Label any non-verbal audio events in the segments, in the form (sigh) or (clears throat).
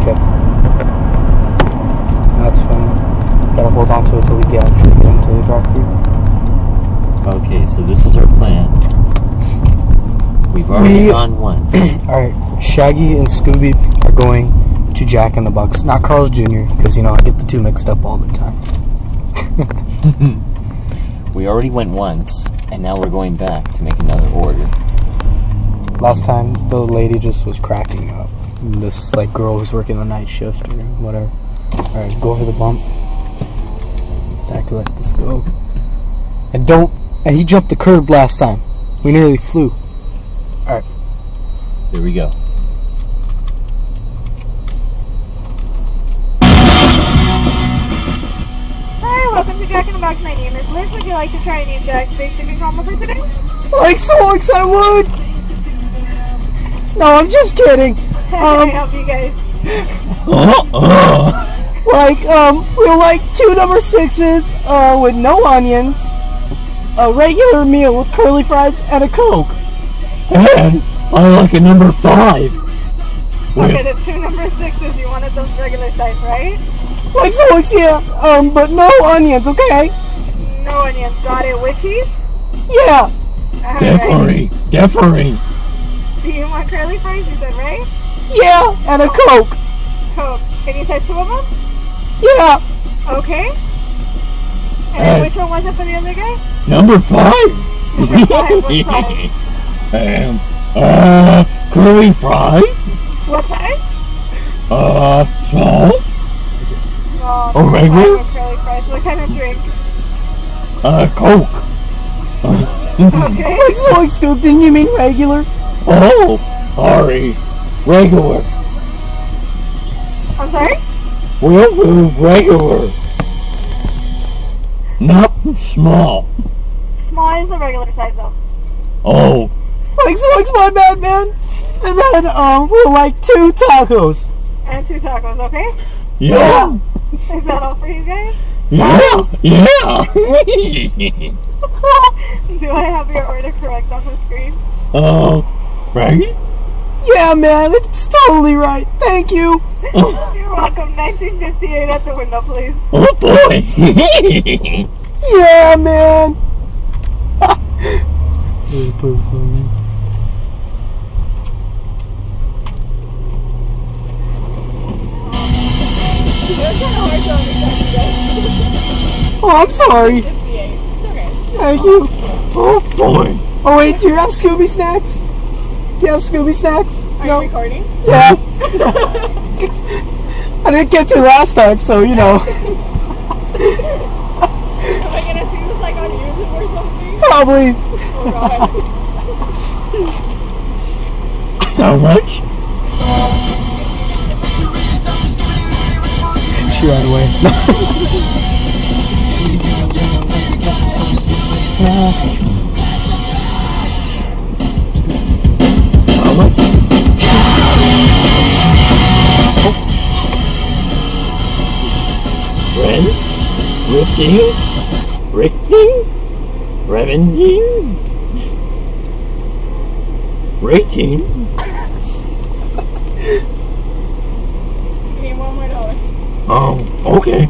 Okay. That's fine. Gotta hold on to it till we get actually get into the drive-thru. Okay, so this is our plan. We've already We- gone once. (clears throat) All right, Shaggy and Scooby are going to Jack in the Box, not Carl's Jr. Because you know I get the two mixed up all the time. (laughs) we already went once, and now we're going back to make another order. Last time the lady just was cracking up. This like girl who's working the night shift or whatever. All right, go over the bump. Back to let this go. And don't. And he jumped the curb last time. We nearly flew. Alright. Here we go. Hi, welcome to Jack in the Box. My name is Liz. Would you like to try a New Jack's Big Chicken Combo for today? Like Zoinks, I would. No, I'm just kidding. (laughs) How can I help you guys? Like, um, we'll like two number sixes, uh, with no onions, a regular meal with curly fries, and a Coke. And I like a number five. Okay, the two number sixes, you wanted those regular size, right? Like Zoinks, yeah, um, but no onions, okay? No onions. Got it. With cheese? Yeah. Alright. Definitely. Do you want curly fries? You said, right? Yeah, and a Coke. Coke. Can you say two of them? Yeah. Okay. And then which one was it for the other guy? Number five. Number five. What size? um, uh, curly fries. What size? Uh, small. Oh, Oh, regular? curly fries. What kind of drink? Uh, Coke. Okay. (laughs) Like Zoinks, Scoop, didn't you mean regular? oh, sorry. Regular. I'm sorry? We'll do regular. Not small. Small is the regular size though. Oh, Like Zoinks, my bad, man. And then, um, we'll like two tacos. And two tacos, okay? yeah. (laughs) Is that all for you guys? Yeah. Yeah. (laughs) Do I have your order correct on the screen? uh, right? Yeah, man, it's totally right. Thank you. You're welcome. 1958 at the window, please. Oh boy. (laughs) Yeah, man. (laughs) Oh, I'm sorry. Thank you. oh boy. Oh wait, do you have Scooby snacks? Do you have Scooby snacks? Are no. you recording? Yeah. (laughs) I didn't get to last time, so you know, Am I gonna see this like on YouTube or something? probably. Oh god. (laughs) How much? She ran away. (laughs) How Rifting? Rifting? Revenging? Rating? Give me one more dollar. Um, okay.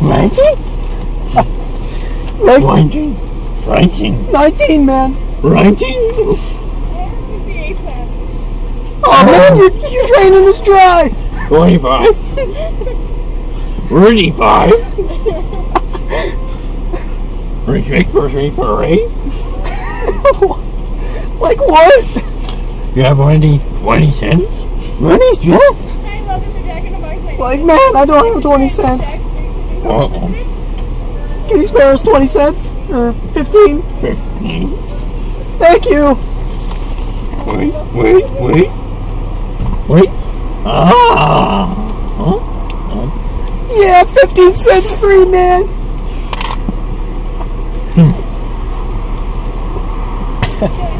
Ranting? like, Ranting? Ranting? 19, man. Ranting? Oh man, your, your training is dry! 25? 35? (laughs) Rink make for ring for a Like what? You have 20, cents? 20 cents? Yeah. Like man, I don't have 20 cents. Uh -oh. Can you spare us 20 cents? Or 15? 15. Thank you. Wait, wait, wait. Wait. Ah. Huh? Yeah, fifteen cents free, man. Where hmm. (laughs)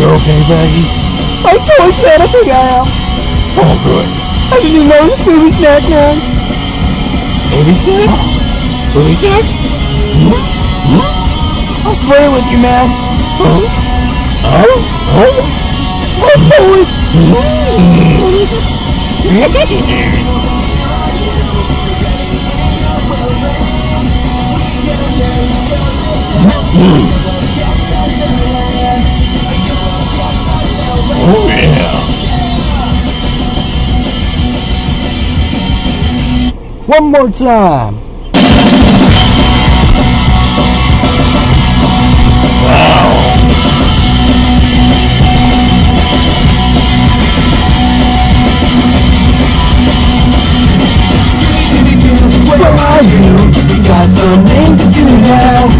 You okay, Maggie? I'm so excited, I think I am. Oh, good. I didn't even know it was Scooby Snack Time. Baby cat? Baby cat? I'll spray it with you, man. Oh? Oh? I'm so Oh, One more time. Where are you? Got some things to do now.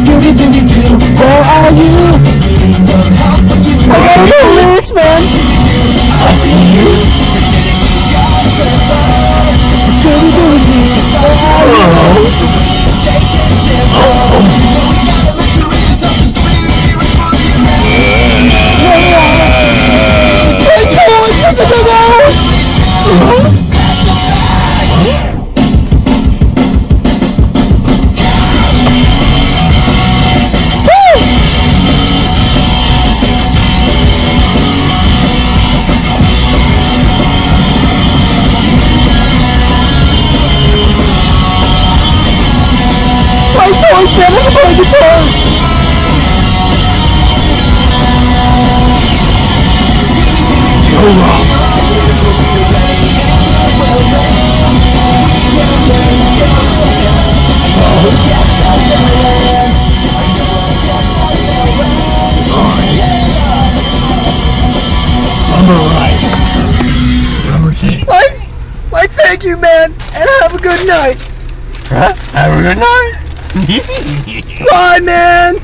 Scooby Dooby Doo, where are you? I gotta know lyrics, man. I see you. Where are Number right. Number six. Like, like, thank you, man, and have a good night. Huh? Have a good night. Bye, man.